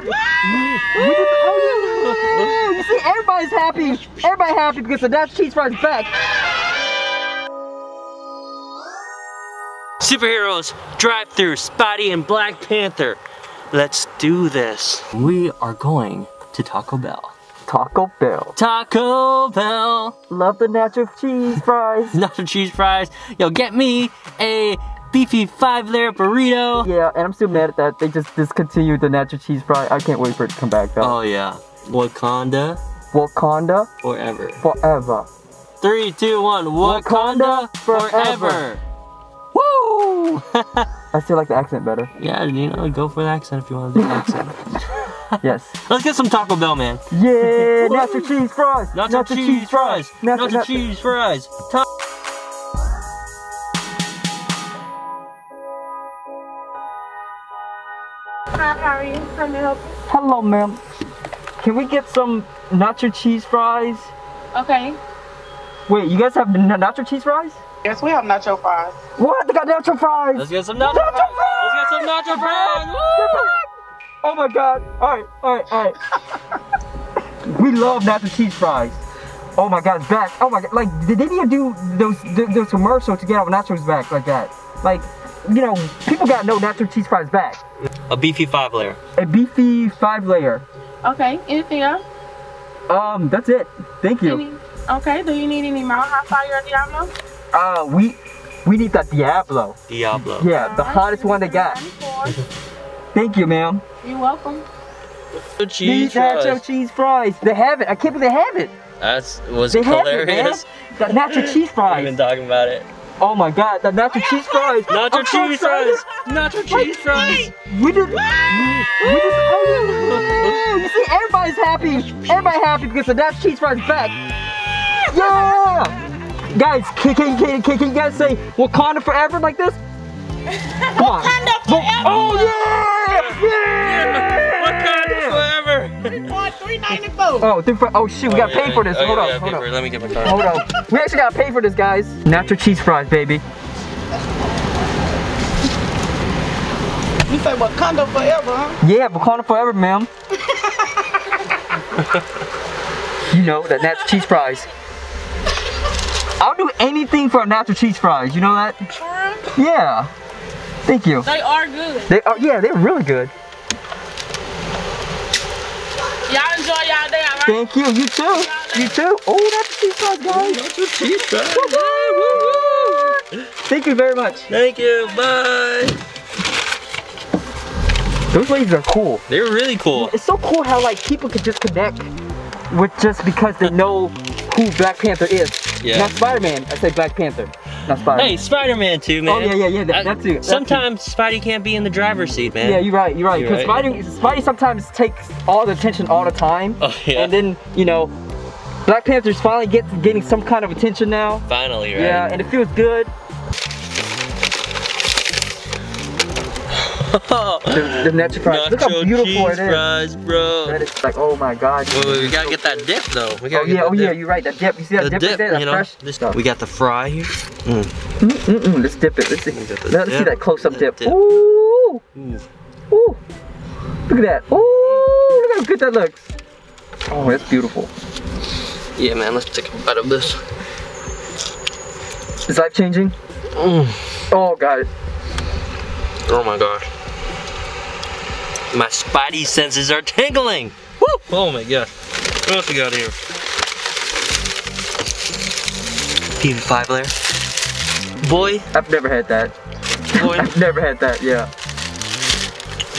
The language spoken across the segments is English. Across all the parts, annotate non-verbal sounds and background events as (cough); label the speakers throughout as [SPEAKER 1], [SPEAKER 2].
[SPEAKER 1] did. We did. Oh yeah. You see, everybody's happy. Everybody happy because the nacho cheese fries back.
[SPEAKER 2] Superheroes, drive through Spidey and Black Panther. Let's do this. We are going to Taco Bell.
[SPEAKER 1] Taco Bell.
[SPEAKER 2] Taco Bell.
[SPEAKER 1] Love the nacho cheese fries. (laughs)
[SPEAKER 2] Nacho cheese fries. Yo, get me a beefy five layer burrito.
[SPEAKER 1] Yeah, and I'm still mad at that. They just discontinued the nacho cheese fry. I can't wait for it to come back though.
[SPEAKER 2] Oh yeah. Wakanda
[SPEAKER 1] Wakanda
[SPEAKER 2] forever.
[SPEAKER 1] forever.
[SPEAKER 2] Three, two, one. Wakanda,
[SPEAKER 1] Wakanda forever.
[SPEAKER 2] forever. Woo! (laughs)
[SPEAKER 1] I still like the accent better.
[SPEAKER 2] yeah, you know, go for the accent if you want to do the accent. (laughs)
[SPEAKER 1] Yes.
[SPEAKER 2] Let's get some Taco Bell, man.
[SPEAKER 1] Yeah, nacho cheese fries.
[SPEAKER 2] Nacho, cheese fries.
[SPEAKER 1] Nacho,
[SPEAKER 2] Nacho,
[SPEAKER 1] nacho-
[SPEAKER 2] cheese fries. Ta-
[SPEAKER 3] how are you? How may I help you?
[SPEAKER 1] Hello, ma'am. Can we get some nacho cheese fries?
[SPEAKER 3] Okay.
[SPEAKER 1] Wait, you guys have nacho cheese fries?
[SPEAKER 4] Yes, we have nacho fries.
[SPEAKER 1] What? They got nacho fries.
[SPEAKER 2] Let's get some nacho
[SPEAKER 1] Nacho
[SPEAKER 2] fries.
[SPEAKER 1] fries!
[SPEAKER 2] Let's get some nacho fries. Woo!
[SPEAKER 1] Oh my god. Alright, alright, alright. (laughs) we love nacho cheese fries. Oh my god, it's back. Oh my god. Like, did they need to do those, those commercials to get our nachos back like that? Like, you know, people gotta know nacho cheese fries back.
[SPEAKER 2] A beefy five layer.
[SPEAKER 1] A beefy five layer.
[SPEAKER 3] Okay. Anything else?
[SPEAKER 1] Um, that's it. Thank you.
[SPEAKER 3] Any? Okay. Do you need any Mount High Fire or Diablo?
[SPEAKER 1] Uh, we, we need that Diablo.
[SPEAKER 2] Diablo.
[SPEAKER 1] Yeah, the hottest one they got.
[SPEAKER 3] 94.
[SPEAKER 1] Thank you, ma'am.
[SPEAKER 3] You're welcome.
[SPEAKER 2] The cheese
[SPEAKER 1] These nacho
[SPEAKER 2] fries.
[SPEAKER 1] cheese fries. They have it. I can't believe they have it.
[SPEAKER 2] That's was
[SPEAKER 1] They have it, man.
[SPEAKER 2] hilarious.
[SPEAKER 1] The nacho cheese (laughs) fries.
[SPEAKER 2] We've
[SPEAKER 1] fries.
[SPEAKER 2] been talking about it.
[SPEAKER 1] Oh my god, the nacho cheese fries.
[SPEAKER 2] Nacho
[SPEAKER 1] I'm
[SPEAKER 2] cheese fries. Nacho cheese fries.
[SPEAKER 1] We did. We did. Oh, yeah. You see, everybody's happy. Everybody happy because the nacho cheese fries back. Yeah. Guys, can, can, can, can, can you guys say Wakanda forever like this? (laughs) Come on.
[SPEAKER 3] Wakanda
[SPEAKER 1] forever! Oh yeah! Yeah!
[SPEAKER 2] Wakanda forever.
[SPEAKER 4] One, three ninety four.
[SPEAKER 1] Oh, three for, oh shoot, we gotta pay for this.
[SPEAKER 2] Oh,
[SPEAKER 1] hold
[SPEAKER 2] yeah,
[SPEAKER 1] on,
[SPEAKER 2] yeah,
[SPEAKER 1] hold
[SPEAKER 2] pay
[SPEAKER 1] on.
[SPEAKER 2] Let me get my card.
[SPEAKER 1] Hold on. We actually gotta pay for this, guys. Nacho cheese fries, baby.
[SPEAKER 4] You say Wakanda forever, huh?
[SPEAKER 1] Yeah, Wakanda forever, ma'am. (laughs) you know that nacho cheese fries. I'll do anything for a nacho cheese fries. You know that? Yeah. Thank you.
[SPEAKER 3] They are good.
[SPEAKER 1] They are. Yeah, they're really good.
[SPEAKER 3] Y'all enjoy y'all day, alright?
[SPEAKER 1] Thank you. You too. You too. Oh, nacho cheese fries, guys.
[SPEAKER 2] Nacho cheese fries.
[SPEAKER 1] Thank you very much.
[SPEAKER 2] Thank you. Bye.
[SPEAKER 1] Those ladies are cool.
[SPEAKER 2] They're really cool.
[SPEAKER 1] It's so cool how like people could just connect with just because they know who Black Panther is.
[SPEAKER 2] Yeah.
[SPEAKER 1] Not Spider-Man. I say Black Panther. Not Spider-Man.
[SPEAKER 2] Hey, Spider-Man too, man.
[SPEAKER 1] Oh yeah, yeah, yeah. That, that too. that too.
[SPEAKER 2] Sometimes Spidey can't be in the driver's seat, man.
[SPEAKER 1] Yeah, you're right. You're right. Because
[SPEAKER 2] right.
[SPEAKER 1] Spidey, Spidey sometimes takes all the attention all the time,
[SPEAKER 2] Oh yeah.
[SPEAKER 1] and then you know, Black Panther's finally get, getting some kind of attention now.
[SPEAKER 2] Finally, right?
[SPEAKER 1] Yeah, and it feels good. The, the (laughs) nacho fries. Look how beautiful it is.
[SPEAKER 2] fries, bro.
[SPEAKER 1] That is like, oh my god.
[SPEAKER 2] Wait, wait, we gotta get that dip though. We gotta
[SPEAKER 1] Oh yeah, oh yeah, you're right. That dip. You see that
[SPEAKER 2] The
[SPEAKER 1] dip,
[SPEAKER 2] dip,
[SPEAKER 1] right there? That
[SPEAKER 2] you know.
[SPEAKER 1] fresh
[SPEAKER 2] This,
[SPEAKER 1] stuff.
[SPEAKER 2] we got the fry here. Mm.
[SPEAKER 1] Mm-mm, let's dip it. Let's see. Let's see that close-up
[SPEAKER 2] The
[SPEAKER 1] dip.
[SPEAKER 2] dip.
[SPEAKER 1] Ooh,
[SPEAKER 2] Ooh.
[SPEAKER 1] ooh. Look at that. Ooh, look how good that looks. Oh, that's beautiful.
[SPEAKER 2] Yeah, man. Let's take a bite of this.
[SPEAKER 1] Is life changing?
[SPEAKER 2] Mm.
[SPEAKER 1] Oh god.
[SPEAKER 2] Oh my god. My spidey senses are tingling. Woo! Oh my god. What else we got here? beefy five layer. Boy,
[SPEAKER 1] I've never had that.
[SPEAKER 2] boy. (laughs)
[SPEAKER 1] I've never had that. Yeah.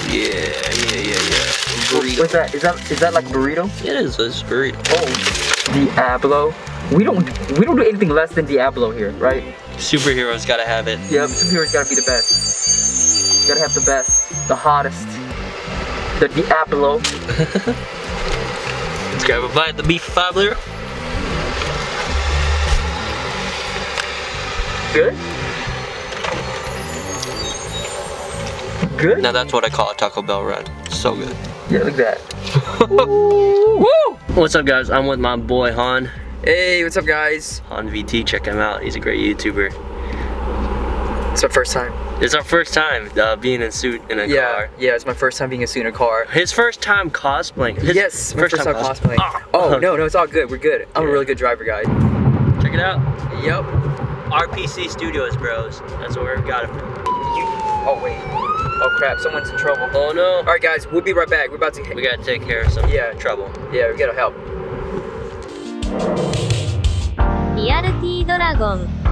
[SPEAKER 2] yeah, yeah, yeah, yeah. Burrito.
[SPEAKER 1] What's that? Is that is that like burrito?
[SPEAKER 2] It is. It's burrito.
[SPEAKER 1] Oh, Diablo. We don't we don't do anything less than Diablo here, right?
[SPEAKER 2] Superheroes gotta have it.
[SPEAKER 1] Yep. Superheroes gotta be the best. Gotta have the best, the hottest, the Diablo.
[SPEAKER 2] Let's grab a bite of the beef five.
[SPEAKER 1] Good. Good.
[SPEAKER 2] Now that's what I call a Taco Bell ride. So good.
[SPEAKER 1] Yeah, look at that. (laughs)
[SPEAKER 2] Woo! What's up, guys? I'm with my boy Han.
[SPEAKER 1] Hey, what's up, guys?
[SPEAKER 2] Han VT. Check him out. He's a great YouTuber.
[SPEAKER 1] It's our first time.
[SPEAKER 2] It's our first time uh, being in suit in a
[SPEAKER 1] yeah,
[SPEAKER 2] car.
[SPEAKER 1] Yeah, it's my first time being in suit in a car.
[SPEAKER 2] His first time cosplaying. His
[SPEAKER 1] yes, first, first time,
[SPEAKER 2] time
[SPEAKER 1] cosplaying.
[SPEAKER 2] Ah,
[SPEAKER 1] oh. no, no, it's all good. We're good. I'm yeah. a really good driver, guys.
[SPEAKER 2] Check it out.
[SPEAKER 1] Yep.
[SPEAKER 2] RPC Studios, bros. That's where we got it from.
[SPEAKER 1] Oh, wait. Oh, crap. Someone's in trouble.
[SPEAKER 2] Oh, no.
[SPEAKER 1] All right, guys. We'll be right back. We're about to...
[SPEAKER 2] We got to take care of some
[SPEAKER 1] yeah.
[SPEAKER 2] trouble.
[SPEAKER 1] Yeah, we
[SPEAKER 5] got to help. RealTDragon.